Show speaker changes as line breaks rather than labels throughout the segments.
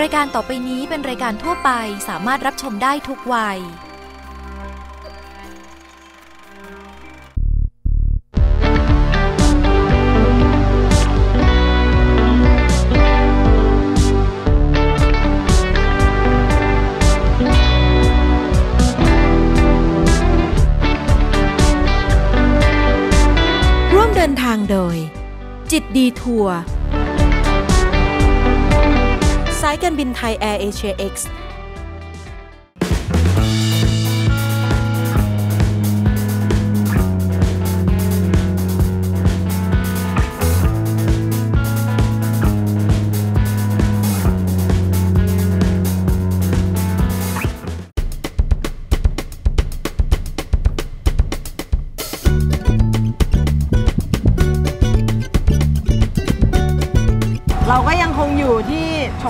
รายการต่อไปนี้เป็นรายการทั่วไปสามารถรับชมได้ทุกวัยร่วมเดินทางโดย จิตดีทัวร์ายการบินไทยแอร์เอเชียเอ็กซ์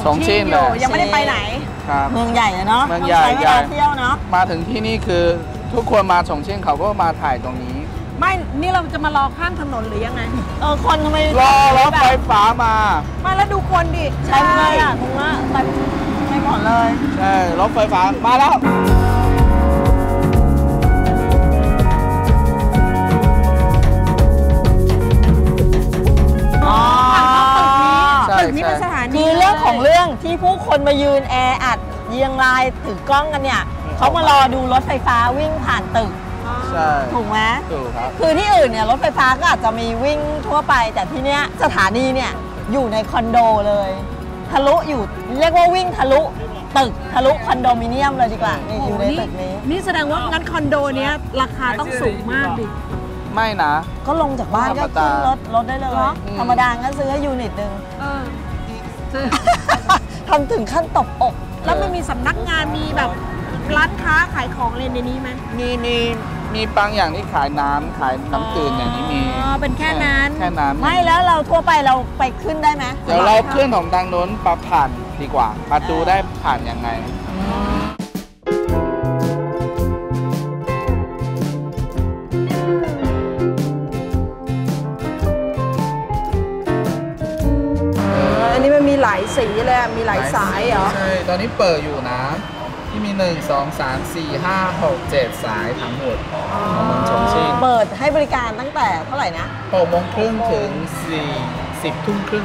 ฉ
ฉ
ง
งชิ่
ชิ่
ง
งอยู่
เลย
ยังไม่ได้ไปไหน
ครับ
เมืองใหญ่อะเนาะ
เมืองใหญ่
ต้ใช้เว
ใหญ่
ลาเที่ยวเนาะ
มาถึงที่นี่คือทุกคนมาฉงชิ่งเขาก็มาถ่ายตรงนี้
ไม่นี่เราจะมารอข้ามถนนหรือยังไง
เออคนทำไม
รอรถไฟฟ้ามา
มาแล้วดูคนดิ
เต็มเลยอะตรงนั้นเต็มไม่หมดเลย
ใช่รถไฟฟ้ามาแล้ว
มายืนแออัดเรียงรายถือกล้องกันเนี่ยเขามารอดูรถไฟฟ้าวิ่งผ่านตึก
ใช่
ถูกไหม
ถูกครับ
คือที่อื่นเนี่ยรถไฟฟ้าก็อาจจะมีวิ่งทั่วไป แต่ที่เนี้ยสถานีเนี่ยอยู่ในคอนโดเลย ทะลุอยู่เรียกว่าวิ่งทะลุตึกทะลุคอนโดมิเนียมเลยดีกว่านี่อยู่ในตึกนี้
นี่แสดงว่างั้นคอนโดเนี้ยราคาต้องสูงมากดิ
ไม่นะ
ก็ลงจากบ้านก็
ธรรม
ขึ้
ดา
นรถรถได้เลย
เหรอ
ธรรมดาก็ซื้อให้ยูนิตหนึ่ง
เออซื้อ
ทำถึงขั้นตบอก
แล้วมันมีสำนักงานมีแบบร้านค้าขายของอะไรในนี้ไหม
มีมีมีบางอย่างที่ขายน้ำขายน้ำตื่นอย่างนี้มี
อ๋อเป็นแค่นั้น
แค่นั้น
ไม่แล้วเราทั่วไปเราไปขึ้นได้ไหม
เดี๋ยวเราขึ้นของทางโน้นปะผ่านดีกว่ามาดูได้ผ่านยังไง
สีเลยอะมีหลายสายเหรอ
ใช่ ตอนนี้เปิดอยู่นะ ที่มี 1 2 3 4 5 6 7 สายทั้งหมดของเมืองชงชิ่ง
เปิดให้บริการตั้งแต่เท่าไหร่นะ
6โมงครึ่งถึง 4 10ทุ่มครึ่ง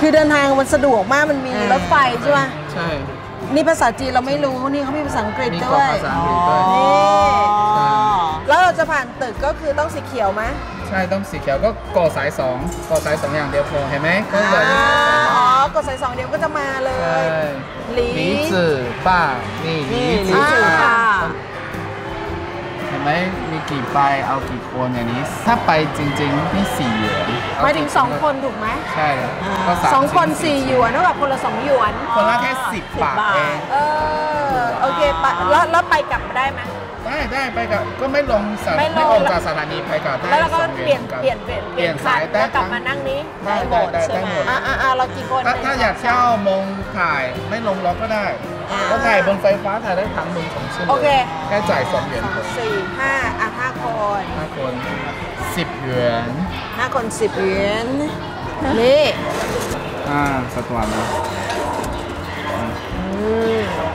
คือเดินทางมันสะดวกมากมันมี
อ่าร
ถไฟใช่ไหม
ใช่
นี่ภาษาจีนเราไม่รู้ นี่เขามีภาษาอังกฤษ
มี
ด้
ขอ
วย
ภาษาอังกฤษด้วย
นี่
ใช่
แล้วเราจะผ่านตึกก็คือต้องสีเขียวไหม
ใช่ต้องสีเขียวก็ก่อสาย2ก่อสาย2อย่างเดียวพอเห็นไหมก็เหลือแค่สายสอง
อ๋อกดสายสองเดียวก็จะมาเล
ใช่
ย หลี
หลีจื่อป้านี่หลี
หลีจื่อ
ค่ะ
เห็นไหมมีกี่ใบเอากี่คนอย่างนี้ ถ้าไปจริงๆนี่สี่หยวน
หมายถึงสองคนถูกไหม
ใช่ก็าม
สองคน
สิบ
สี่หยวนเท่ากับคนละสองหยวน
คนละแค่สิบบาทเอง
เออโอเคไปแล้วแล้วไปกลับมาได้ไหม
ได้ได้ไปกับก็ไม่ลงสถา
ไม่ลง
ไม่ออกจากสถานีไปกับได้
แล้วเราก็
สอง
เปลี่ยน
กั
เปลี่ยนเปลี่ยน
เปลี่ยนสาย
แล้วกลับ
ได้
มานั่งนี้
ได้ได้ได้ได้หมด
อ่าอ่าอ่าเรากี่คน
ถ้าถ้าอยากเช่ามงถ่ายไม่ลงล็อกก็ได้ก็ถ่ายบนไฟฟ้าถ่ายได้ทั้งเมืองของชื่อ
โอเค
แค่จ่ายสองเหรียญ
สองสี่ห้าอะห้าคน
ห้าคนสิบเหรียญ
ห้าคนสิบเหรียญนี่
อ่าสตวันนะ
ไป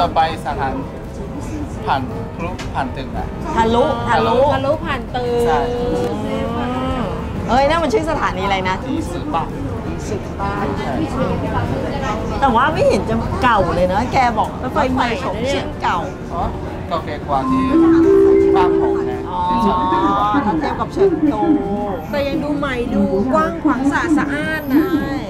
ต่อไปสถานผ่านพลุผ่านตึกนะ
ทะลุทะลุ
ทะลุผ่านตึก
ใช่
เอ้ยนั่นมันชื่อสถานีอะไรนะ
ที่สืบปะสืบปะใช่
แต่ว่าไม่เห็นจะเก่าเลยเนอะแกบอกรถไฟใหม่ฉงชิ่งเก่า
อ๋อเก่าแก่กว่าที่บ้านผมนะ
อ๋อ
ที่ชนบุรี
ถ้าเทียบกับเฉิงตู
แต่ยังดูใหม่ดูกว้างขวางสะอาดสะอ้านนะ
นี่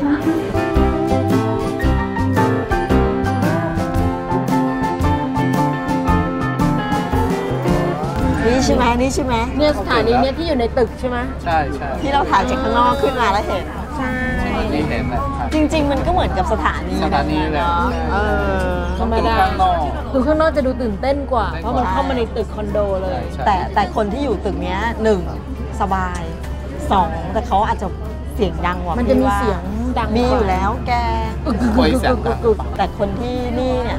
ใช่ไหมนี่ใช่ไหม
เนี่ยสถานีเนี่ยที่อยู่ในตึกใช่ไหม
ใช่ใช่
ที่เราถ่ายจากข้างนอกขึ้นมาแล้วเห็น
ใใช่
ที่เห็นนะ
จริง ๆ มันก็เหมือนกับสถานี
สถานีเลย
เนาะเออ
ธรรมดา
ข้างนอก
ดูข้างนอกจะดูตื่นเต้นกว่า เพราะมันเข้ามาในตึกคอนโดเลย
ใช่
แต่แต่คนที่อยู่ตึกเนี้ยหนึ่งสบายสองแต่เขาอาจจะเสียงดังกว่า
มันจะมี
พี่ว่า
เสียงดัง
มีอยู่แล้วแก
คุยเสียงดัง
แต่คนที่นี่เนี่ย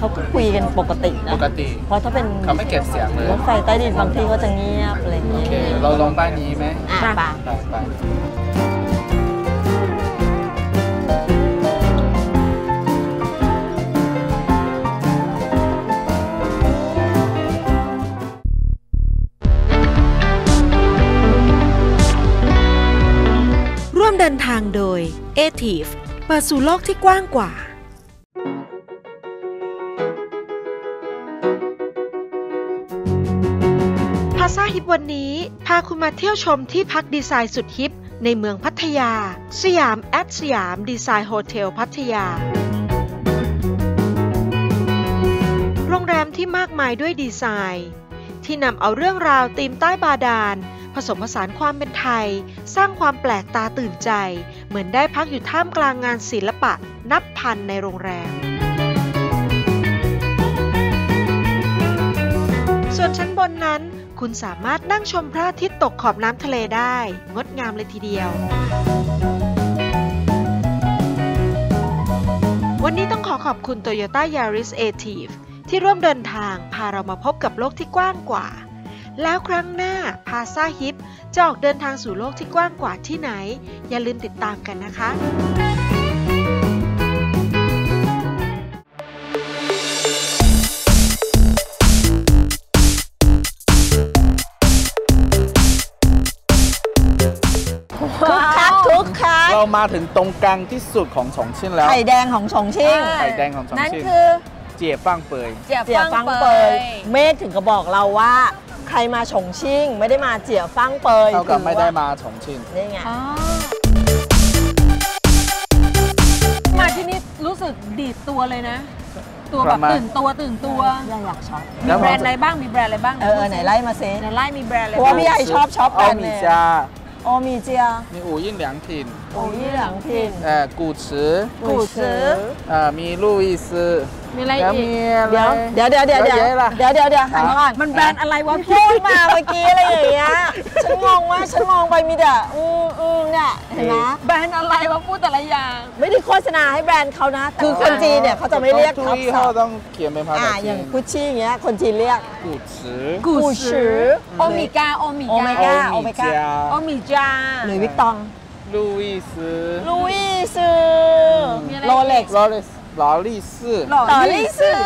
เขาก็คุยกันปกตินะ
ปกติ
เพราะถ้าเป็น
เขาไม่เก็บเสียงเลย
รถไฟใต้ดินบางที่ก็จะเงียบอะไรอย่าง
โอ
เงี้ย
เคเราลงใต้นี้ไหม
อะไป
ไปไป
ร่วมเดินทางโดย a t i v เปิดสู่โลกที่กว้างกว่า วันนี้พาคุณมาเที่ยวชมที่พักดีไซน์สุดฮิปในเมืองพัทยา สยามแอดสยามดีไซน์โฮเทลพัทยา โรงแรมที่มากมายด้วยดีไซน์ ที่นำเอาเรื่องราวตีมใต้บาดาล ผสมผสานความเป็นไทย สร้างความแปลกตาตื่นใจ เหมือนได้พักอยู่ท่ามกลางงานศิลปะนับพันในโรงแรม ส่วนชั้นบนนั้น คุณสามารถนั่งชมพระอาทิตย์ตกขอบน้ำทะเลได้ งดงามเลยทีเดียว วันนี้ต้องขอขอบคุณ Toyota Yaris a t i v ที่ร่วมเดินทางพาเรามาพบกับโลกที่กว้างกว่า แล้วครั้งหน้าพาซาฮิปจะออกเดินทางสู่โลกที่กว้างกว่าที่ไหน อย่าลืมติดตามกันนะคะ
มาถึงตรงกลางที่สุดของฉงชิ่งแล้ว
ไข่แดงของชงชิ่ง
ไข่แดงของฉง
นั่น
ชิ่ง
คือ
เจียฟังเปย
เจีย
เจียฟังเปยเมฆถึงก็บอกเราว่า ใครมาชงชิ่ง ไม่ได้มาเจียฟังเปย
เท่ากับ
ถือว่
ไม่ได้มาฉงชิ่ง
นี่ไง
อ๋อมาที่นี่รู้สึกดีดตัวเลยนะ ตัวแบบ
ประมาณ
ตื่นตัวตื่นตัว
เราอยากช็อป
มีแบรนด์อะไรบ้าง มีแบรนด์อะไรบ้าง
เออเออไหนไล่มาซิ
ไหนไล่มีแบรนด์อะไร
เพราะว่าพี่ไอชอบช็อป
เอา
กัน
ห
เนี่
มี่
ย
จา
โอมีเจีย
มีอู่ยิ่งหลางถิ่น
โอ้ยหลังพิน
เอ่อกู่ฉือ
กูซื้อ
เอ่อมีลูอิซือ
มีอะไร
แล้ว
อีก
มีอะไร
เดี๋ยวเดี๋ยวเดี๋ยวเดี๋ยวเดี๋ยว
เยอะแยะล่ะ
เดี๋ยวเดี๋ยวเดี๋ยวหันมาก่อน
มันแบรนด์อะไรวะ
พู
พี่
ดมาเมื่อกี้อะไรอย่างเงี้ยฉันงงว่ากฉันมองไปมีแต่อืมอืมเนี่ยเห็นไหม
แบรนด์อะไรวะพูดแต่ละอย่าง
ไม่ได้โฆษณาให้แบรนด์เขานะ คือคนจีนเนี่ยเขาจะไม่เรียก
ทุ
ท็อป
ยี่
ส
ห้อ
อบ
ต้องเขียนเป็นภา
อ่า
ษา
อ
จี
ย่าง
น
กุชชี่อย่างเงี้ยคนจีนเรียก
กู่ฉือ
กูชื่อ
โอเมก้าโอเม
โอเม
ก้า
ก้าโอเมก้า
โอเมจ้า
หรือวิกตอง
ลูอิส
ลูอิสโร
เล็กซ์
โรเล็กซ์
ลอรี่ซื่อ
หล่อ
ลี่ซื่อ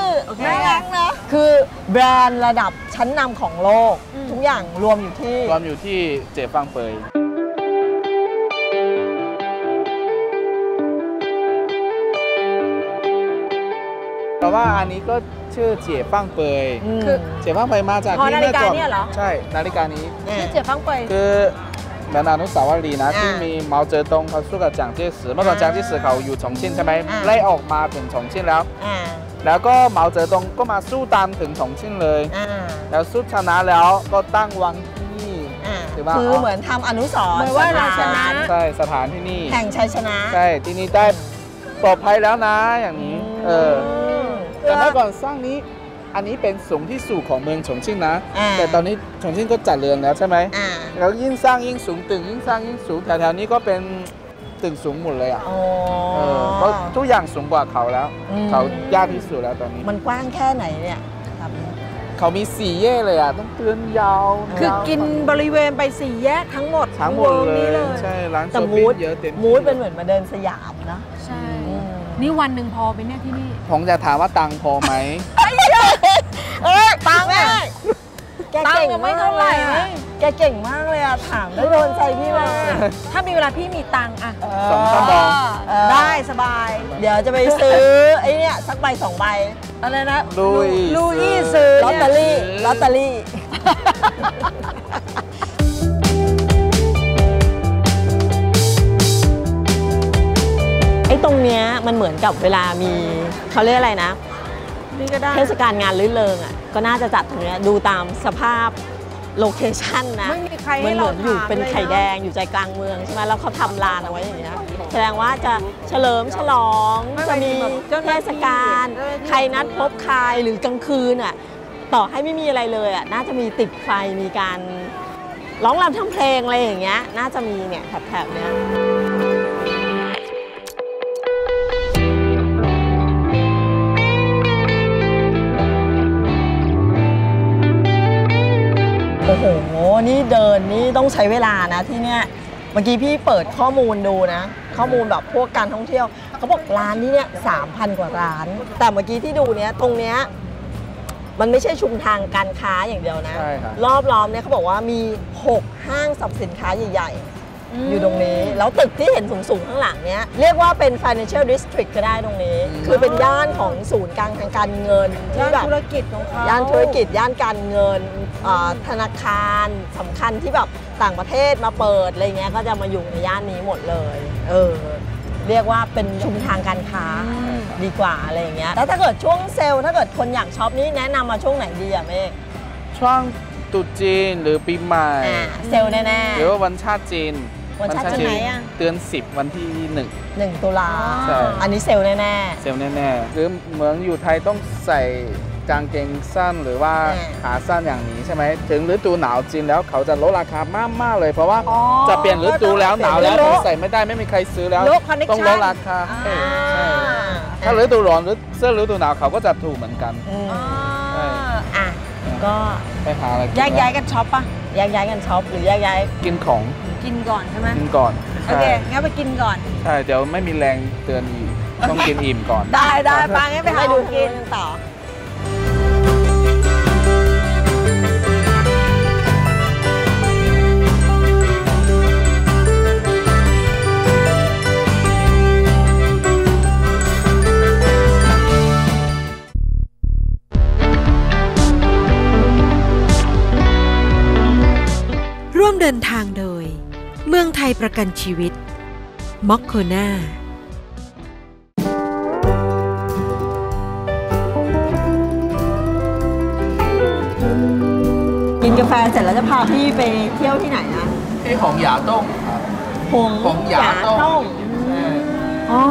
น่ารักนะ คือแบรนด์ระดับชั้นนำของโลก ทุกอย่างรวมอยู่ที่
รวมอยู่ที่เจฟังเปยเพราะว่าอันนี้ก็ชื่อเจี๋ฟังเปย
คือ
เจี๋ฟังเปยมาจากที่แม่จอใช่ นาฬิกานี้
ชื่อเจี๋ฟังเปย
คือ เหมือนอนุสาวรีย์นะ
อ่า
ที่มีเมาเจ๋อตงเขาสู้กับจางเจี้ยสือเมื่อก่อนจางเจี้ยสือเขาอยู่ฉงชิ่งใช่ไหม
อ่า
ไล่ออกมาถึงฉงชิ่งแล้ว
อ่า
แล้วก็เมาเจ๋อตงก็มาสู้ตามถึงฉงชิ่งเลย
อ่า
แล้วสู้ชนะแล้วก็ตั้งวังที่นี่
อ่า
หรือว่า
คือเหมือนทำอนุสรณ์
เหมือนว่าเราชนะ
ใช่สถานที่นี่
แห่งชัยชนะ
ใช่ที่นี่ได้ปลอดภัยแล้วนะอย่างนี้ เออ
ม
แต่เมื่อก่อนสร้างนี้อันนี้เป็นสูงที่สุดของเมืองฉงชิ่งนะ
อ่า
แต่ตอนนี้ฉงชิ่งก็จัดเรือนแล้วใช่ไหม
อ่า
แล้วยิ่งสร้างยิ่งสูงตึกยิ่งสร้างยิ่งสูงแถวๆนี้ก็เป็นตึกสูงหมดเลยอะ
โอ้
เออก็ทุกอย่างสูงกว่าเขาแล้ว
อืม
เขายากที่สุดแล้วตอนนี้
มันกว้างแค่ไหนเนี่ยครับ
เขามีสี่แยกเลยอะต้องเตือนยาว
คือกินบริเวณไปสี่แยกทั้งหมด
ทั้งหมด
ว
เล
นี้
ย
เลย
ใช่ร้าน
แต่
ช้อป
มู
ปิ้ง
ด
เยอะเต็มที่
มูดเป็นเหมือนมาเดินสยามนะ
ใช่
อืม
นี่วันหนึ่งพอไปเนี่ยที่นี่
ผมจะถามว่าตังค์พอไหม
เอ้ยตังค์อะ แก
ตัง
เก่ง
ค์ไม่เท่าไหร่
มกลย
เว้
อะ
ย
แกเก่งมากเลยอะถามได้โดนใจพี่มาก
ถ้ามีเวลาพี่มีตังค์อะ
สองชั่วโมง
เออ
ได้สบาย
เดี๋ยวจะไปซื้อไอ้เนี่ยสักใบสองใบ
อะไรนะ
ลุย
ลูอี้ซื้อ
ลอตเตอรี่ลอตเตอรี่ ไอ้ตรงเนี้ยมันเหมือนกับเวลามีเขาเรียกอะไรนะ
นี่ก็ได้
เทศกาลงานลื่นเริงอะก็น่าจะจัดตรงเนี้ยดูตามสภาพโลเคชั่นนะ
ไม่มีใคร
มั
ให้
นเห
เรา
มือนอยู่
ถาม
เป็น
เลย
ไข่
อะ
แดงอยู่ใจกลางเมืองใช่ไหมแล้วเขาทำลานเอาไว้อย่างเงี้ยแสดงว่าจะเฉลิมฉลอง
ไม่
จะมี
แบบเจ้าห
เท
น้าที่
ศกาล
เจ้าหน้าที่
ใครนัดพบใครหรือกลางคืนอะต่อให้ไม่มีอะไรเลยอะน่าจะมีติดไฟมีการร้องรำทำเพลงอะไรอย่างเงี้ยน่าจะมีเนี่ยแถบๆเนี้ยโต้องใช้เวลานะที่เนี้ยเมื่อกี้พี่เปิดข้อมูลดูนะ ข้อมูลแบบพวกการท่องเที่ยวเขาบอกร้านนี้เนี่ยสามพันกว่าร้าน แต่เมื่อกี้ที่ดูเนี้ยตรงเนี้ยมันไม่ใช่ชุมทางการค้าอย่างเดียวนะ
ใช่ครับ
รอบล้อมเนี่ยเขาบอกว่ามี 6 ห้างสรรพสินค้าใหญ่ๆ อยู่ตรงนี้ แล้วตึกที่เห็นสูงๆ ข้างหลังเนี้ยเรียกว่าเป็น financial district ก็ได้ตรงนี้ คือเป็นย่านของศูนย์กลางทางการเงินที่
ย่าน
แบบ
ธุรกิจของเขา
ย่านธุรกิจย่านการเงินอ่าธนาคารสำคัญที่แบบ ต่างประเทศมาเปิดอะไรเงี้ยก็จะมาอยู่ในย่านนี้หมดเลย เออ เรียกว่าเป็นชุมทางการค้าดีกว่าอะไรอย่างเงี้ยแล้วถ้าเกิดช่วงเซลล์ถ้าเกิดคนอยากช็อปนี่แนะนำมาช่วงไหนดีอะเมฆ
ช่วงตรุษจีนหรือปีใหม่
อ่าเซลล์แน่
หรือว่าวันชาติจีน
วันชาติจีนไหนอะ
เดือน 10 วันที่หนึ่ง
ๆหนึ่งตุลา
ใช่
อันนี้เซลล์แน่
เซลล์แน่ๆ หรือเหมือนอยู่ไทยต้องใส่ กางเกงสั้นหรือว่า
อืม
ขาสั้นอย่างนี้ใช่ไหมถึงฤดูหนาวจริงแล้วเขาจะลดราคามากๆเลย เพราะว่า
อ๋อ
จะเปลี่ยนฤดูแล้วหนาวแล้ว
เปลี่ยนฤดู
ใส่ไม่ได้ไม่มีใครซื้อแล้ว
ลด connection
ต้องลดราคา
ๆ
ให้
อ่า
ใช่ถ้าฤดูร้อนหรือเสื้อฤดูหนาวเขาก็จะถูกเหมือนกัน
อืม
ใช่
อะก็
ไปหาอะไรกิน
แยกย้ายกันช็อปปะ
แยกย้ายกันช็อปหรือแยกย้าย
กินของ
กินก่อนใช่ไหม
กินก่อน
โอ
ใช่
เคงั้นไปกินก่อน
ใช่เดี๋ยวไม่มีแรงเตือนอีกต้องกินอิ่มก่อน
ได้ได้ปางั้นไปหา
ไป
ดู
ดู
กิ
กิ
น
นต่อ
เดินทางโดย เมืองไทยประกันชีวิต มอกโคนา
กินกาแฟเสร็จแล้วจะพาพี่ไปเที่ยวที่ไหนนะ
ที่ของหยาต้งครับ
หง
หงหยาต้ง
ต้ง
ใช่
อ๋อ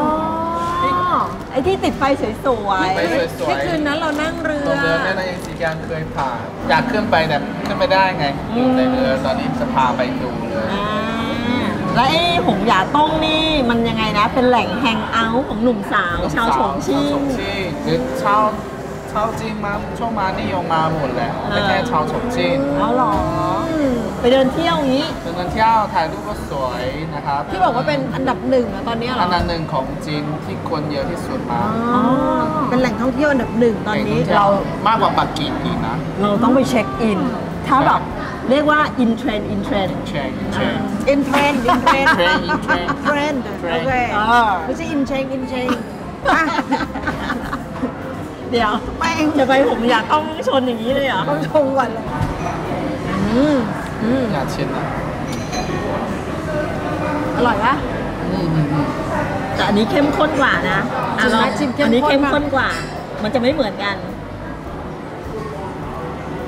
ไอ้ที่ติดไฟสวย
ไปสวย
ที่คืน
ๆ
นั้นเรานั่งเรือ
ตรงเรือเนี่ยนะยังสีการเคยผ่านอยากขึ้นไปแต่ขึ้นไม่ได้ไงอยู่ในเรือตอนนี้จะพาไปดูเลย
ๆอ่าแล้วไอ้หงหยาต้งนี่มันยังไงนะ เป็นแหล่งแฮงเอาท์ของหนุ่มสาว ชาวฉงชิ่
ชาว
ง
ฉงชิ่งหรือชาว ชาวจีนมาช่วงมานิยมมาหมดแหละไม่แค่ชาวฉงชิ่ง
อ๋อเหรอ ไปเดินเที่ยวอย่างนี้
เป็นการเที่ยวถ่ายรูปก็สวยนะครับ
ที่บอกว่าเป็นอันดับหนึ่งอะตอนนี้เหรอ
อันดับหนึ่งของจีนที่คนเยอะที่สุดมา
อ๋อเป็นแหล่งท่องเที่ยวอันดับหนึ่งตอนนี้
เรามากกว่าปักกิ่งอีกนะ
เราต้องไปเช็คอิน ถ้าแบบเรียกว่าอินเทรนอินเทรน
เชงเชง
อินเทรนด์อินเทรนด์
Trend in trend
เทรนด์โอเค
เออ
ไม่ใช่อินเชงอิน เชงอะ
เดี๋ยว
ไปเอง
จะไปผมอยากต้องชนอย่างนี้เลยเหรอ
ต้องชงก่อนเลยอืมอืม
อยากชิมนะ
อร่อยปะ
อืมอืมอืม
แต่อันนี้เข้มข้นกว่านะอะ
ชิมไหม
ลอง
ชิมเข้ม
อันนี้
ข้น
เข้ม
มาก
ข้นกว่า มันจะไม่เหมือนกัน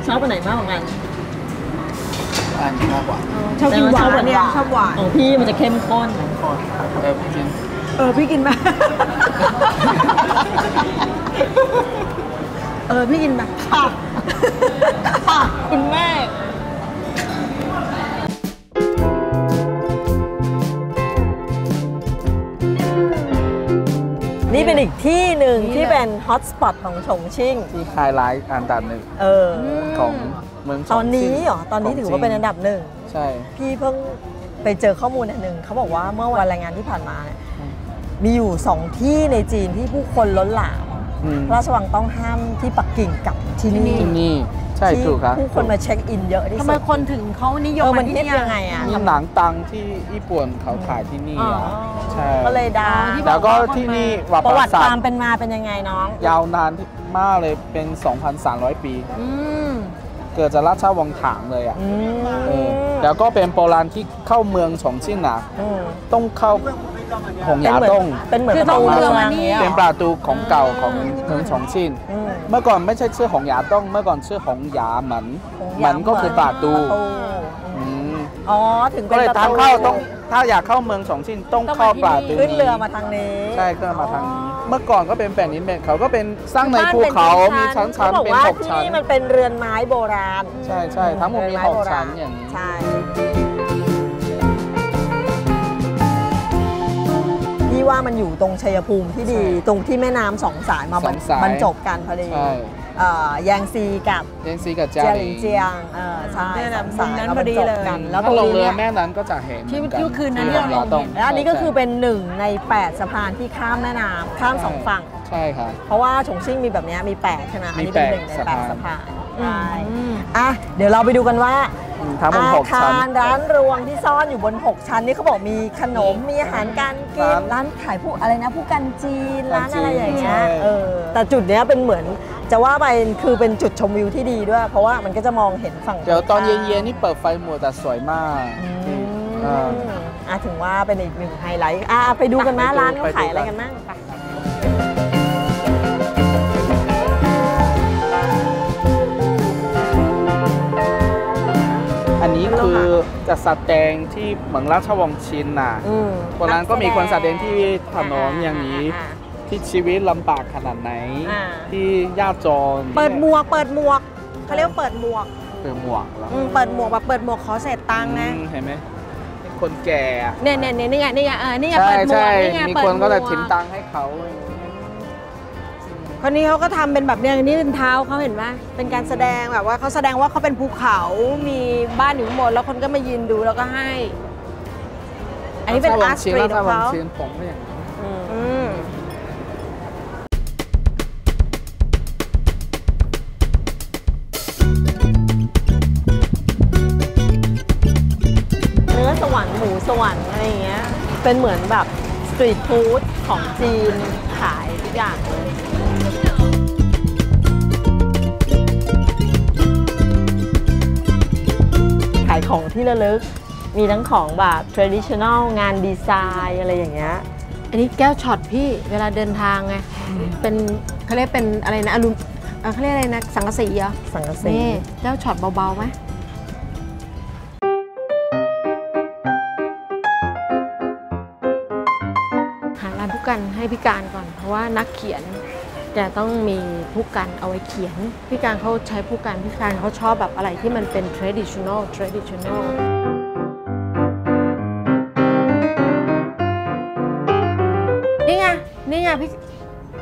ชอบอันไหนมากกว่ากัน
อันนี้มากกว่า
ชอบกินหวานเนี่ยชอบหวาน
ของพี่มันจะเข้มข้น
คนเออพี่กิน
เออพี่กินไหม เออพี่กินไหม
ค่ะค่ะคุณแม่นี่เป็นอีกที่หนึ่งที่เป็นฮอตสปอตของฉงชิ่ง
ที่ไฮไลท์อันดับหนึ่ง
เออ
ของเมืองฉง
ตอนนี้
ชิ่ง
เหรอ ตอนนี้
ขง
ถือว่าเป็นอันดับหนึ่ง
ใช่
พี่เพิ่งไปเจอข้อมูลอันหนึ่งเขาบอกว่าเมื่อวันรายงานที่ผ่านมาเนี่ยมีอยู่สองที่ในจีนที่ผู้คนล้นหลาม
อืม
พระราชวังต้องห้ามที่ปักกิ่งกับที่นี่
ที่นี่ใช่
ที่
ถูกครับ
ผู้คนมาเช็คอินเยอะที่
ทำ
สุ
ไม
ด
คนถึงเขานิย
เอ
ม
อมัน
ที่
คิด
เนี่ย
ยังไงอะ
มีหนังตังที่ญี่ปุ่นเขาถ่ายที่นี่
อ๋อ
อะใช่
ก็เลยดัง
แล้วก็ที่นี่วัด
ประ
ป
วั
รา
ติ
สา
ค
ท
วามเป็นมาเป็นยังไงน้อง
ยาวนานมากเลยเป็น 2,300 ปี
อืม
เกิดจากราชวังถางเลยอะ
อืม
เออแล้วก็เป็นโบราณที่เข้าเมืองฉงชิ่งนะ
อืม
ต้องเข้า หงหยาต้ง
เป็นเหมือน
คือ
ประตู
ต้องเรือ
เมื
มา
อง
นี่
เนี้ย
เป็นประตูของเก่าของเมืองฉงชิ่ง
อืม
เมื่อก่อนไม่ใช่ชื่อหงหยาต้ง เมื่อก่อนชื่อหงหยาเหมือน
ของ
เหมือนก็คือประตู
ประตู
อืม
อ๋อถึง
ก็
เป็น
เลย
ประ
ทาง
ตู
เข้าต้องถ้าอยากเข้าเมืองฉงชิ่งต้อง
ต้อง
เข้า
มาที่
ป่า
นี่
ตู
ขึ้น
นี้
เรือมาทางนี้
ใช่ขึ้นมาทางนี้ เมื่อก่อนก็เป็นแผ่นดินเม็ดเขาก็เป็นสร้างใน
บ้าน
ภูเขา
เป็น
มี
ชั้
ชั้
น
น
เขา
ชั้น
บอก
เป็น
ว่า
หก
ที่
ชั้น
นี่มันเป็นเรือนไม้โบราณ
ใช่ใช่ทั้งหมดมี
เรือน
ห
ไกโบราณ
ชั้นอย่างนี้
ใช่ นี่ว่ามันอยู่ตรงชัยภูมิที่ดี
ใช่
ตรงที่แม่น้ำสองสายมาบรร
สองสาย
บรรจบกันพอดี
ใช่
เอ่อแยงซีกับ
เยนซีกับ
เจี
จาย
หลิงเจียงเออใช่
เนี่ย
ส
นะ
องสาย
มุมนั้น
มา
พ
บร
อ
ร
ดี
จบ
เลย
กันแล้วต
ถ้า
รง
ลง
นี้
เรือ
เนี่ย
แม่นั้นก็จะเห็น
ที่
เหมือนกั
ที่คืนนั้น
ที่
ที่เรา
ตรง
เห็น
และอันนี้ก็คือเป็นหนึ่งใน 8สะพานที่ข้ามแม่น้ำข้ามสองฝั่ง
ใช่ค่ะ
เพราะว่าฉงชิ่งมีแบบเนี้ยมี8ใช่ไหมอันนี้เป็น
มี
หนึ่งใน
แปด
8
สะ
สะ
พา
พานนใช่อะเดี๋ยวเราไปดูกันว่า
อืม ทั้งหมด
อา
หก
คา
ชั้น
รร้านรวงที่ซ่อนอยู่บน 6 ชั้นนี่เขาบอกมีขนมมีอาหารการกิน
ร้าน
ร้านขายผู้อะไรนะผู้กันจีน
กันจีน
ร้านอะไรอย่างเงี้ย
ใช่
เออแต่จุดเนี้ยเป็นเหมือนจะว่าไปคือเป็นจุดชมวิวที่ดีด้วย เพราะว่ามันก็จะมองเห็นฝั่ง
เดี๋ยวตอน
ข้าง
เย็นๆนี่เปิดไฟหมดแต่สวยมาก
อืม
อ่า
อะถึงว่าเป็นอีกหนึ่งไฮไลท์อะไปดูกันนะ
ไปดู
ร้านเขา
ไปดู
ขายอะไร
กั
กัน
น
บ้างไป
คือจะแสดงที่เหมืองราชวังชินน่ะ
อืม
วันนั้นก็มีคนแสดงที่ถนนอย่างนี้
อ่า
ที่ชีวิตลำบากขนาดไหน
อ่า
ที่ยากจน
เปิดหมวก เปิดหมวกเขาเรียกว่าเปิดหมวก
เปิดหมวกแล้ว
อืมเปิดหมวกแบบเปิดหมวกขอเศษตังค์นะ
อืมเห็นไหมคนแก่อะ
เนี่ยเนี่ยเนี่ยนี่ไงนี่ไงเออนี่ไง
ใช่
เปิดหมว
ใช่
กนี่ไง
มี
เปิด
คนก็จะ
หมว
ทิ้งตังค์ให้เขา
คนนี้เขาก็ทำเป็นแบบเนี้ยนี่เป็นเท้าเขาเห็นไหมเป็นการแสดงแบบว่าเขาแสดงว่าเขาเป็นภูเขามีบ้านอยู่ข้างบนแล้วคนก็มายืนดูแล้วก็ให้ อันนี้เป็น art street ของ
วั
เขา
ชินผมก็อย่างนี้
อืม
เนื้อสวรรค์หมูสวรรค์อะไรอย่างเงี้ยเป็นเหมือนแบบ street food ของจีนขายทุกอย่างเลย ขายของที่ระลึก มีทั้งของแบบ traditional งานดีไซน์อะไรอย่างเงี้ย
อันนี้แก้วช็อตพี่เวลาเดินทางไง เป็นเขาเรียกเป็นอะไรนะอลูเอ่อเขาเรียกอะไรนะสังกะสีเหรอ
สังกะสี
นี่แก้วช็อตเบาๆไหมหาร้านผู้กันให้พี่การก่อน เพราะว่านักเขียน จะต้องมีผู้กันเอาไว้เขียน พี่การเขาใช้ผู้กันพี่การเขาชอบแบบอะไรที่มันเป็น traditional traditional นี่ไง นี่ไงพี่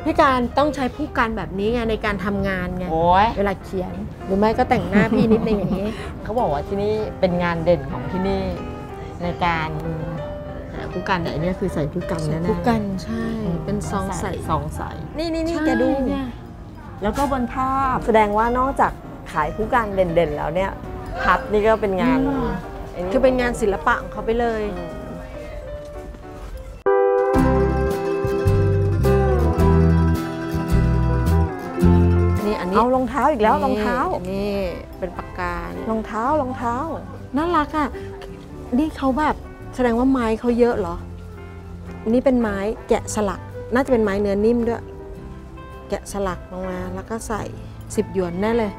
พี่การต้องใช้ผู้กันแบบนี้ไงในการทำงานไง
โอ้ย
เวลาเขียนหรือไม่ก็แต่งหน้าพี่นิดนึงอย่างนี้
เขาบอกว่าที่นี่เป็นงานเด่นของที่นี่ในการ หาผู้กันแต่อันเนี้ยคือใส่ผู้กันแน่ๆ
ผู้กันใช่ เป็นซองใส่
ซองใส่ นี่นี่นี่
ใช่
แกดู
เนี่ย
แล้วก็บนภาพแสดงว่านอกจากขายผู้กันเด่นๆ แล้วเนี่ยพัดนี่ก็เป็นงาน
อืม
ไอ้
คือเป็นงานศิลปะของเขาไปเลยนี่อันนี้
เอารองเท้าอีกแล้วรองเท้า
นี่เป็นปากกาเนี่ย
รองเท้ารองเท้า
น่ารักอะ นี่เขาแบบ แสดงว่าไม้เขาเยอะเหรอ นี่เป็นไม้แกะสลัก น่าจะเป็นไม้เนื้อนิ่มด้วย แกะสลักลงมาแล้วก็ใส่ 10 หยวนแน่เลย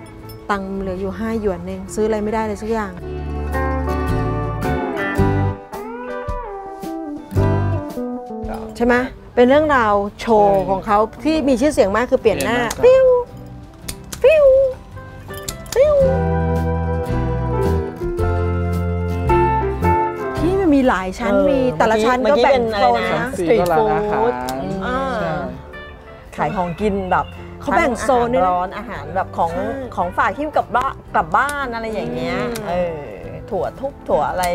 ตังค์เหลืออยู่ 5 หยวนเองซื้ออะไรไม่ได้เลยสักอย่างใช่ไหมเป็นเรื่องราวโชว์ของเขาที่มีชื่อเสียงมากคือเปลี่ยนหน้า
เปลี่
ฟิ
ยน
วายชั้น
เออ
มีแต่ละชั้น
เมื่
ก็
อกี้
แบ่
เป็
ง
น
โซ
อะไร
น
นะ
นะ
สี่ก็ร้านอาหาร
อ่า
ใช่
ขายของกินแบบ
เขาแบ่งโซนด้วย
อาหาร
นะ
ร้อนอาหารแบบของ
ใช่
ของฝากที่กลับบ้านกลับบ้านอะไรอย่างเงี้ย
อืม
เออถั่วทุบถั่วอะไร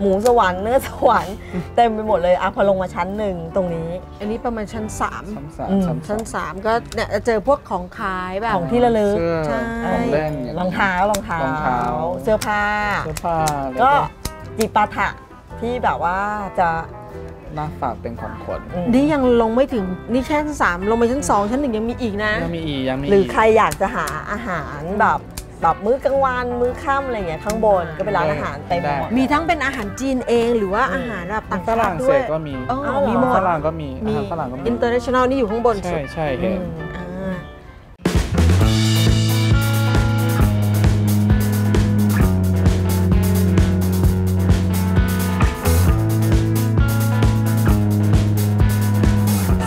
หมูสวรรค์เนื้อสวรรค์เต็มไปหมดเลยอะพอลงมาชั้นหนึ่งตรงนี้
อันนี้ประมาณชั้น3
ชั้นสาม
อืม
ชั้น
ชั้น
สาม
3ก็เนี่ยจะเจอพวกของขายแบบ
ของที่ระลึก
เสื้อ
ใช่
ของเล่นอย่าง
รองเท้ารองเท้าร
องเท้า
เสื้อผ้า
เสื้อผ้าแล้ว
ก็
ก็
จิปาถะ ที่แบบว่าจะ
หน้าฝากเป็นของขวัญ
อืม
นี่ยังลงไม่ถึงนี่แค่ชั้น3ลงไปชั้น2ชั้นหนึ่งยังมีอีกนะ
ยังมีอีกยังมี
หรือ
อีก
ใครอยากจะหาอาหารแบบแบบมื้อกลางวันมื้อค่ำอะไรเงี้ยข้างบนก็เป็นร้านอาหารเต็มไปหมด
มีทั้งเป็นอาหารจีนเองหรือว่าอาหารแบบต่าง
ฝ
ชา
รั่
ติ
ง
ด้
เศ
วย
สก็มี
อ๋อ
อ้าวเหรอ
มีหม
ฝ
ด
รั่งก็มีอา
มี
หารฝรั่งก็มี
international นี่อยู่ข้างบนสุ
ใช่
ด
ใช่เห็น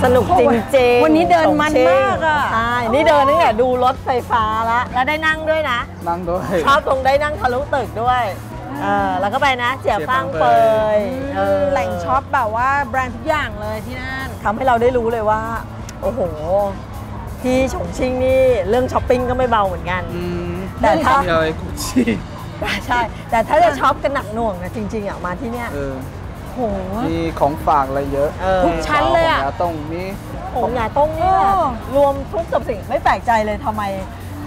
สนุกจริงๆ
วันนี้เดินมัน
ฉงชิ่ง
มากอะ
ใช่นี่เดินตั้งแต่ดูรถไฟฟ้าแล้วแล้วได้นั่งด้วยนะ
นั่งด้วย
ชอบตรงได้นั่งทะลุตึกด้วยเออแล้วก็ไปนะเจียฟังเปยเออ
แหล่งช็อปแบบว่าแบรนด์ทุกอย่างเลยที่นั่น
ทำให้เราได้รู้เลยว่า โอ้โห ที่ฉงชิ่งนี่เรื่องช้อปปิ้งก็ไม่เบาเหมือนกัน
อืม
แต่ถ้า
มีอะไรกุชชี่
ใช่ แต่ถ้าจะช็อปกันหนักหน่วงนะจริงๆอะมาที่เนี่ย
เออ
โห
มีของฝากอะไรเยอะ
เออ
ทุกชั้นเลยอะ
ของยาต้งมี
ของหยาต้งเนี่ย
เออ
รวมทุกสับสิ่งไม่แปลกใจเลยทำไม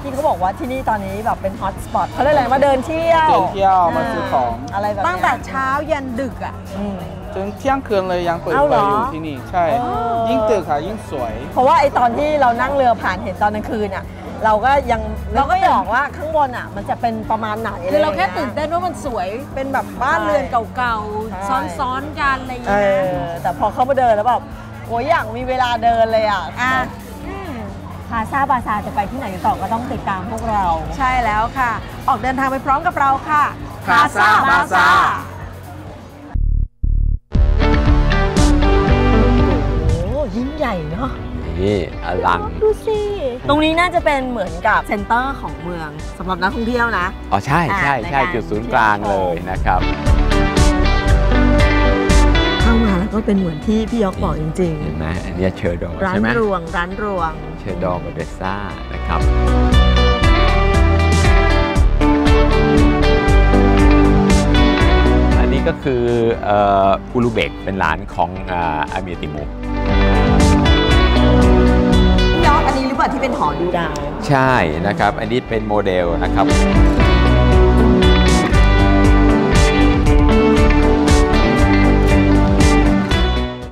ที่เขาบอกว่าที่นี่ตอนนี้แบบเป็นฮอตสปอตเขาเรียกอะไรมาเดินเที่ยว
เดินเที่ยวมาซื้อของ
อะไรแบบเนี้ย
ตั้งแต่เช้ายันดึกอะ
อืม
ถึงเที่ยงคืนเลยยังเปิด
เอา
ไฟ
เหรอ
อยู่ที่นี่ ใช่
เออ
ยิ่งตึกค่ะยิ่งสวย
เพราะว่าไอตอนที่เรานั่งเรือผ่านเห็นตอนกลางคืนอะ เราก็ยังเราก็ไม่ออกว่าข้างบนอะ มันจะเป็นประมาณไหน
คือเราแค่ะ
ไย่
ตื่
ง
น
งี้ย
เต้นว่ามันสวยเป็นแบบบ้านเรือนเก่า
ใช่
ๆซ้อนๆกันอะไรอย่าง
เอ
เงี้ย
อแต่พอเข้ามาเดินแล้วแบบโอ้ยอยากมีเวลาเดินเลยอะ
อะ
พาซาบาซาจะไปที่ไหนต่อก็ต้องติดตามพวกเรา
ใช่แล้วค่ะ ออกเดินทางไปพร้อมกับเราค่ะ
Plaza Baza
โอ้ยิ่งใหญ่เนาะ
นี่อลัง
ดูสิ ตรงนี้น่าจะเป็นเหมือนกับเซ็นเตอร์ของเมืองสำหรับนักท่องเที่ยวนะ
อ๋อใช่ใช่
อ่า
ใช่
ในการ
จุดศูนย์กลางเลยนะครับ
เข้ามาแล้วก็เป็นเหมือนที่พี่ยอกบอกจริง
เห็นไหมอันเนี้ยเชอร์ดอ
ๆร้าน
ใช่ไหม
รวงร้านรวง
เชอร์ดอกับเบซ่านะครับอันนี้ก็คือเอ่ออูลูเบกเป็นหลานของอ่าอาเมียติมุ
กอันที่เป็นหอดูดาว
ใช่นะครับ อันนี้เป็นโมเดลนะครับ